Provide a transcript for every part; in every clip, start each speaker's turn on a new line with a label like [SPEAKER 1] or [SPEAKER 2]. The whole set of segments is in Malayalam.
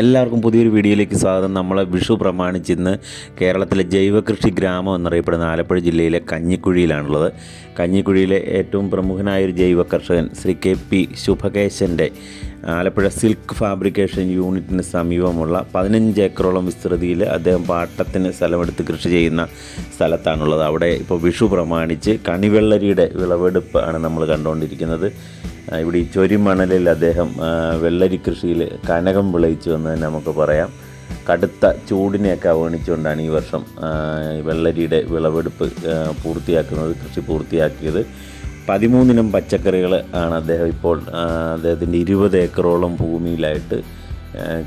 [SPEAKER 1] എല്ലാവർക്കും പുതിയൊരു വീഡിയോയിലേക്ക് സ്വാഗതം. നമ്മളെ വിഷു പ്രമാണിച്ച് ഇന്ന് കേരളത്തിലെ ജൈവകൃഷി ഗ്രാമം എന്നറിയപ്പെടുന്ന ആലപ്പുഴ ജില്ലയിലെ കഞ്ഞിക്കുഴിയിലാണുള്ളത്. കഞ്ഞിക്കുഴിയിലെ ഏറ്റവും പ്രമുഖനായ ഒരു ജൈവ കർഷകൻ ശ്രീ കെ പി ശുഭകേശന്റെ ആലപ്പുഴ സിൽക്ക് ഫാബ്രിക്കേഷൻ യൂണിറ്റിന് സമീപമുള്ള പതിനഞ്ച് ഏക്കറോളം വിസ്തൃതിയിൽ അദ്ദേഹം പാട്ടത്തിന് സ്ഥലമെടുത്ത് കൃഷി ചെയ്യുന്ന സ്ഥലത്താണുള്ളത്. അവിടെ ഇപ്പോൾ വിഷു പ്രമാണിച്ച് കണിവെള്ളരിയുടെ വിളവെടുപ്പ് ആണ് നമ്മൾ കണ്ടുകൊണ്ടിരിക്കുന്നത്. ഇവിടെ ഈ ചൊരിമണലിൽ അദ്ദേഹം വെള്ളരി കൃഷിയിൽ കനകം വിളയിച്ചു എന്ന് തന്നെ നമുക്ക് പറയാം. കടുത്ത ചൂടിനെയൊക്കെ അവഗണിച്ചുകൊണ്ടാണ് ഈ വർഷം വെള്ളരിയുടെ വിളവെടുപ്പ് പൂർത്തിയാക്കുന്നത് കൃഷി പൂർത്തിയാക്കിയത്. പതിമൂന്നിനം പച്ചക്കറികൾ ആണ് അദ്ദേഹം ഇപ്പോൾ അദ്ദേഹത്തിന്റെ ഇരുപത് ഏക്കറോളം ഭൂമിയിലായിട്ട്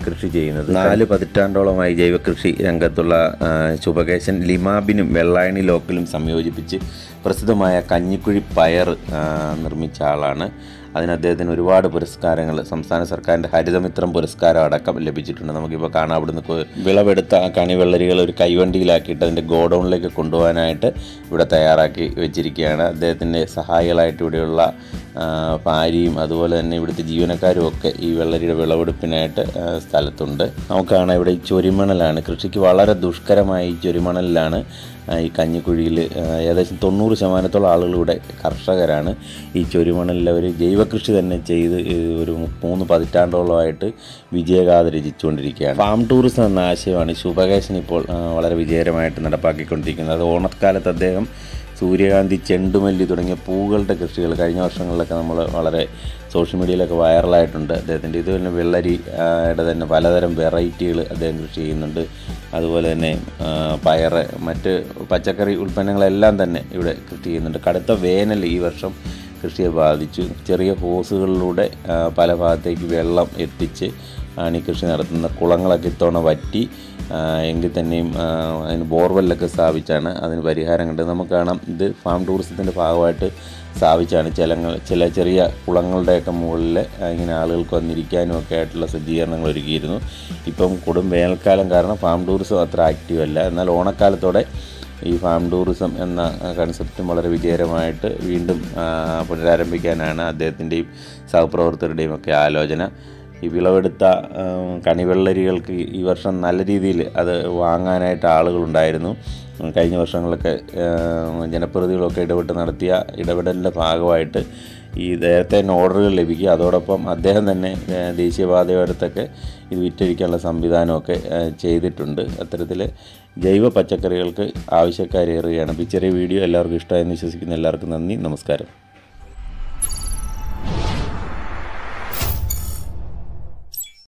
[SPEAKER 1] കൃഷി ചെയ്യുന്നത്. നാല് പതിറ്റാണ്ടോളമായി ജൈവകൃഷി രംഗത്തുള്ള ശുഭകേശൻ ലിമാബിനും വെള്ളായണി ലോക്കലും സംയോജിപ്പിച്ച് പ്രസിദ്ധമായ കഞ്ഞിക്കുഴി പയർ നിർമ്മിച്ച ആളാണ്. അതിന് അദ്ദേഹത്തിന് ഒരുപാട് പുരസ്കാരങ്ങൾ സംസ്ഥാന സർക്കാരിന്റെ ഹരിതമിത്രം പുരസ്കാരം അടക്കം ലഭിച്ചിട്ടുണ്ട്. നമുക്കിപ്പോൾ കാണാം അവിടുന്ന് വിളവെടുത്ത കണിവെള്ളരികൾ ഒരു കൈവണ്ടിയിലാക്കിയിട്ട് അതിന്റെ ഗോഡൗണിലേക്ക് കൊണ്ടുപോകാനായിട്ട് ഇവിടെ തയ്യാറാക്കി വെച്ചിരിക്കുകയാണ്. അദ്ദേഹത്തിന്റെ സഹായികളായിട്ട് ഇവിടെയുള്ള ഭാര്യയും അതുപോലെ തന്നെ ഇവിടുത്തെ ജീവനക്കാരും ഒക്കെ ഈ വെള്ളരിയുടെ വിളവെടുപ്പിനായിട്ട് സ്ഥലത്തുണ്ട്. നമുക്കാണ് കാണാം ഇവിടെ ഈ ചൊരിമണലാണ് കൃഷിക്ക് വളരെ ദുഷ്കരമായ ഈ ചൊരിമണലിലാണ് ഈ കഞ്ഞിക്കുഴിയിൽ ഏകദേശം തൊണ്ണൂറ് ശതമാനത്തോളം ആളുകൾ ഇവിടെ കർഷകരാണ്. ഈ ചൊരിമണലിൽ അവർ ജൈവകൃഷി തന്നെ ചെയ്ത് ഒരു മൂന്ന് പതിറ്റാണ്ടോളമായിട്ട് വിജയഗാഥ രചിച്ചുകൊണ്ടിരിക്കുകയാണ് ഫാം ടൂറിസം എന്ന ആശയമാണ് ശുഭകേശൻ ഇപ്പോൾ വളരെ വിജയകരമായിട്ട് നടപ്പാക്കിക്കൊണ്ടിരിക്കുന്നത്. അത് ഓണക്കാലത്ത് അദ്ദേഹം സൂര്യകാന്തി ചെണ്ടുമല്ലി തുടങ്ങിയ പൂക്കളുടെ കൃഷികൾ കഴിഞ്ഞ വർഷങ്ങളിലൊക്കെ നമ്മൾ വളരെ സോഷ്യൽ മീഡിയയിലൊക്കെ വൈറലായിട്ടുണ്ട്. അദ്ദേഹത്തിന്റെ ഇത് തന്നെ വെള്ളരി ആ, തന്നെ പലതരം വെറൈറ്റികൾ അദ്ദേഹം കൃഷി ചെയ്യുന്നുണ്ട്. അതുപോലെ തന്നെ പയർ മറ്റ് പച്ചക്കറി ഉൽപ്പന്നങ്ങളെല്ലാം തന്നെ ഇവിടെ കൃഷി ചെയ്യുന്നുണ്ട്. കടുത്ത വേനൽ ഈ വർഷം കൃഷിയെ ബാധിച്ചു. ചെറിയ ഹോസുകളിലൂടെ പല ഭാഗത്തേക്ക് വെള്ളം എത്തിച്ച് ആണ് ഈ കൃഷി നടത്തുന്നത്. കുളങ്ങളൊക്കെ ഇത്തവണ വറ്റി എങ്കിൽ തന്നെയും അതിന് ബോർവെല്ലൊക്കെ സ്ഥാപിച്ചാണ് അതിന് പരിഹാരം കണ്ടത്. നമുക്ക് കാണാം ഇത് ഫാം ടൂറിസത്തിന്റെ ഭാഗമായിട്ട് സ്ഥാപിച്ചാണ് ചിലങ്ങൾ ചില ചെറിയ കുളങ്ങളുടെയൊക്കെ മുകളിൽ ഇങ്ങനെ ആളുകൾക്ക് വന്നിരിക്കാനും ഒക്കെ ആയിട്ടുള്ള സജ്ജീകരണങ്ങൾ ഒരുക്കിയിരുന്നു. ഇപ്പം കൊടും വേനൽക്കാലം കാരണം ഫാം ടൂറിസം അത്ര ആക്റ്റീവ് അല്ല. എന്നാൽ ഓണക്കാലത്തോടെ ഈ ഫാം ടൂറിസം എന്ന കൺസെപ്റ്റും വളരെ വിജയകരമായിട്ട് വീണ്ടും പുനരാരംഭിക്കാനാണ് അദ്ദേഹത്തിന്റെയും സഹപ്രവർത്തകരുടെയും ഒക്കെ ആലോചന. ഈ വിളവെടുത്ത കണിവെള്ളരികൾക്ക് ഈ വർഷം നല്ല രീതിയിൽ അത് വാങ്ങാനായിട്ട് ആളുകളുണ്ടായിരുന്നു. കഴിഞ്ഞ വർഷങ്ങളിലൊക്കെ ജനപ്രതികളൊക്കെ ഇടപെട്ട് നടത്തിയ ഇടപെടലിന്റെ ഭാഗമായിട്ട് ഈ നേരത്തെ തന്നെ ഓർഡറുകൾ ലഭിക്കുക. അതോടൊപ്പം അദ്ദേഹം തന്നെ ദേശീയപാതയോരത്തൊക്കെ ഇത് വിറ്റഴിക്കാനുള്ള സംവിധാനമൊക്കെ ചെയ്തിട്ടുണ്ട്. അത്തരത്തിൽ ജൈവ പച്ചക്കറികൾക്ക് ആവശ്യക്കാരേറുകയാണ്. അപ്പോൾ ചെറിയ വീഡിയോ എല്ലാവർക്കും ഇഷ്ടമായെന്ന് വിശ്വസിക്കുന്ന എല്ലാവർക്കും നന്ദി. നമസ്കാരം.